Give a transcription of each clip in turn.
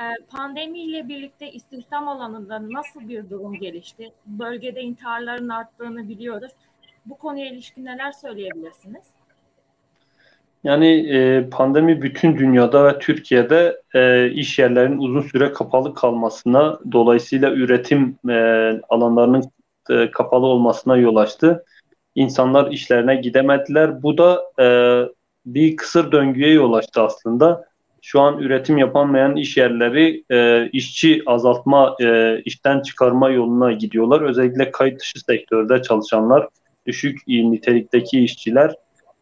Ee, pandemiyle birlikte istihdam alanında nasıl bir durum gelişti? Bölgede intiharların arttığını biliyoruz. Bu konuya ilişkin neler söyleyebilirsiniz? Yani e, pandemi bütün dünyada ve Türkiye'de e, iş yerlerinin uzun süre kapalı kalmasına, dolayısıyla üretim e, alanlarının e, kapalı olmasına yol açtı. İnsanlar işlerine gidemediler. Bu da e, bir kısır döngüye yol açtı aslında. Şu an üretim yapamayan iş yerleri e, işçi azaltma, e, işten çıkarma yoluna gidiyorlar. Özellikle kayıt dışı sektörde çalışanlar, düşük nitelikteki işçiler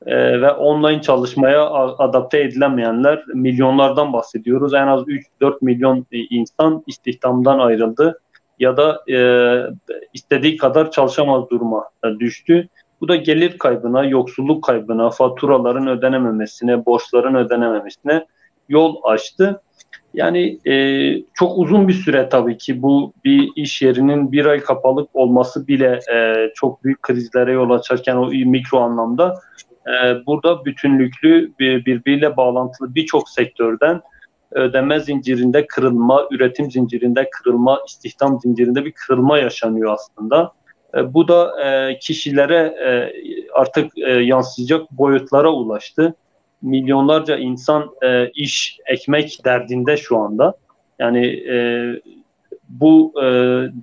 e, ve online çalışmaya adapte edilemeyenler milyonlardan bahsediyoruz. En az 3-4 milyon e, insan istihdamdan ayrıldı ya da e, istediği kadar çalışamaz duruma e, düştü. Bu da gelir kaybına, yoksulluk kaybına, faturaların ödenememesine, borçların ödenememesine yol açtı. Yani e, çok uzun bir süre tabii ki bu bir iş yerinin bir ay kapalı olması bile e, çok büyük krizlere yol açarken o mikro anlamda e, burada bütünlüklü bir, birbiriyle bağlantılı birçok sektörden ödeme zincirinde kırılma, üretim zincirinde kırılma, istihdam zincirinde bir kırılma yaşanıyor aslında. E, bu da e, kişilere e, artık e, yansıyacak boyutlara ulaştı. Milyonlarca insan e, iş, ekmek derdinde şu anda. Yani e, bu e,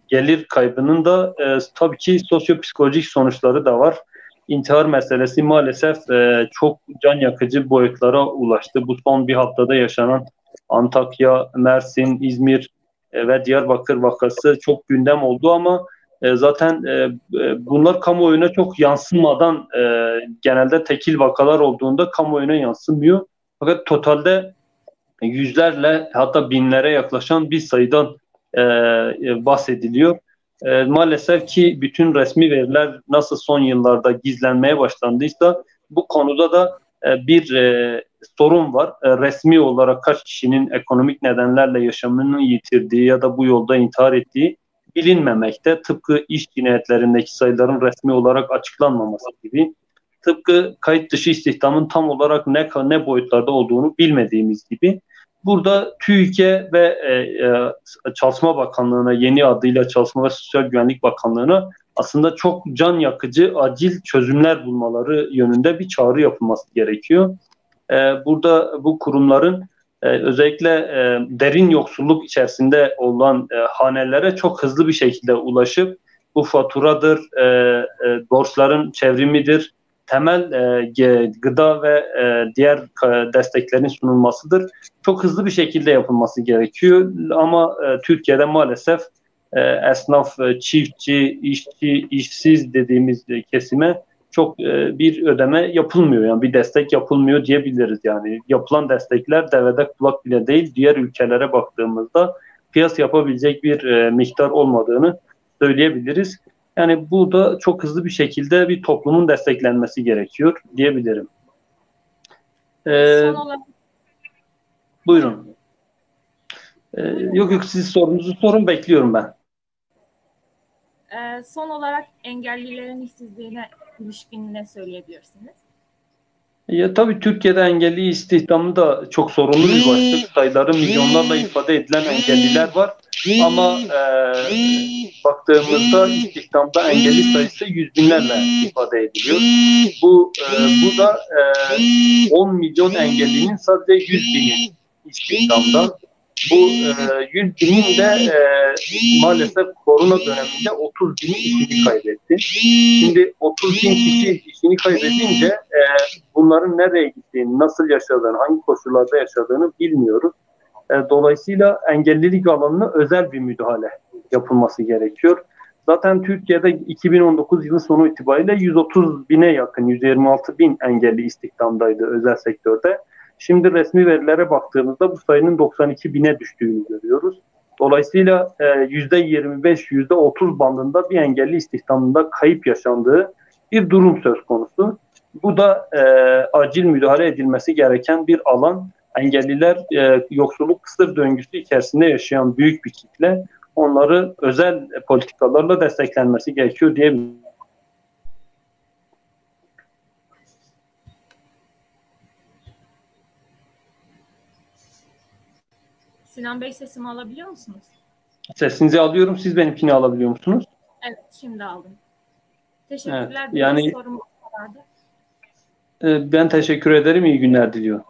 gelir kaybının da e, tabii ki sosyopsikolojik sonuçları da var. İntihar meselesi maalesef e, çok can yakıcı boyutlara ulaştı. Bu son bir haftada yaşanan Antakya, Mersin, İzmir e, ve Diyarbakır vakası çok gündem oldu ama e, zaten e, e, bunlar kamuoyuna çok yansımadan e, genelde tekil vakalar olduğunda kamuoyuna yansımıyor. Fakat totalde yüzlerle hatta binlere yaklaşan bir sayıdan bahsediliyor. Maalesef ki bütün resmi veriler nasıl son yıllarda gizlenmeye başlandıysa bu konuda da bir sorun var. Resmi olarak kaç kişinin ekonomik nedenlerle yaşamını yitirdiği ya da bu yolda intihar ettiği bilinmemekte. Tıpkı iş cinayetlerindeki sayıların resmi olarak açıklanmaması gibi. Tıpkı kayıt dışı istihdamın tam olarak ne ne boyutlarda olduğunu bilmediğimiz gibi. Burada TÜİK'e ve e, e, Çalışma Bakanlığı'na yeni adıyla Çalışma ve Sosyal Güvenlik Bakanlığı'na aslında çok can yakıcı acil çözümler bulmaları yönünde bir çağrı yapılması gerekiyor. E, burada bu kurumların e, özellikle e, derin yoksulluk içerisinde olan e, hanelere çok hızlı bir şekilde ulaşıp bu faturadır, e, borçların çevrimidir, temel gıda ve diğer desteklerin sunulmasıdır. Çok hızlı bir şekilde yapılması gerekiyor ama Türkiye'de maalesef esnaf, çiftçi, işçi, işsiz dediğimiz kesime çok e, bir ödeme yapılmıyor. Yani bir destek yapılmıyor diyebiliriz yani. Yapılan destekler devede kulak bile değil. Diğer ülkelere baktığımızda piyas yapabilecek bir e, miktar olmadığını söyleyebiliriz. Yani bu da çok hızlı bir şekilde bir toplumun desteklenmesi gerekiyor diyebilirim. Ee, buyurun. Ee, yok yok siz sorunuzu sorun bekliyorum ben. Ee, son olarak engellilerin işsizliğine ne söyleyebilirsiniz? Ya tabii Türkiye'de engelli istihdamı da çok sorunlu bir başlık. Sayıları milyonlarla ifade edilen engelliler var. Ama e, baktığımızda istihdamda engelli sayısı yüz binlerle ifade ediliyor. Bu e, bu da e, 10 milyon engellinin sadece 100 bini istihdamda. Bu e, 100 binin de e, maalesef korona döneminde 30 bini işini kaybetti. Şimdi 30 bin kişi işini kaybedince e, bunların nereye gittiğini, nasıl yaşadığını, hangi koşullarda yaşadığını bilmiyoruz. E, dolayısıyla engellilik alanına özel bir müdahale yapılması gerekiyor. Zaten Türkiye'de 2019 yılı sonu itibariyle 130 bine yakın, 126 bin engelli istihdamdaydı özel sektörde. Şimdi resmi verilere baktığımızda bu sayının 92 bine düştüğünü görüyoruz. Dolayısıyla %25, e, %30 bandında bir engelli istihdamında kayıp yaşandığı bir durum söz konusu. Bu da e, acil müdahale edilmesi gereken bir alan. Engelliler e, yoksulluk kısır döngüsü içerisinde yaşayan büyük bir kitle. Onları özel politikalarla desteklenmesi gerekiyor diyebilirim. Sinan Bey sesimi alabiliyor musunuz? Sesinizi alıyorum. Siz benimkini alabiliyor musunuz? Evet, şimdi aldım. Teşekkürler. Evet, yani-. Ee, Ben teşekkür ederim. İyi günler diliyorum.